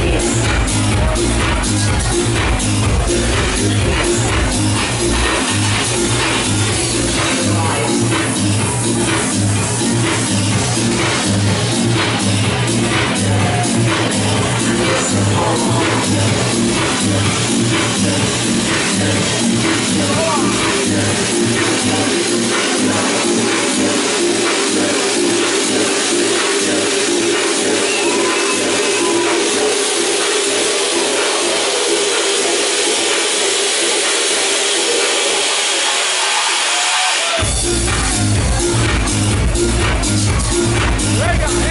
Yes. Legal.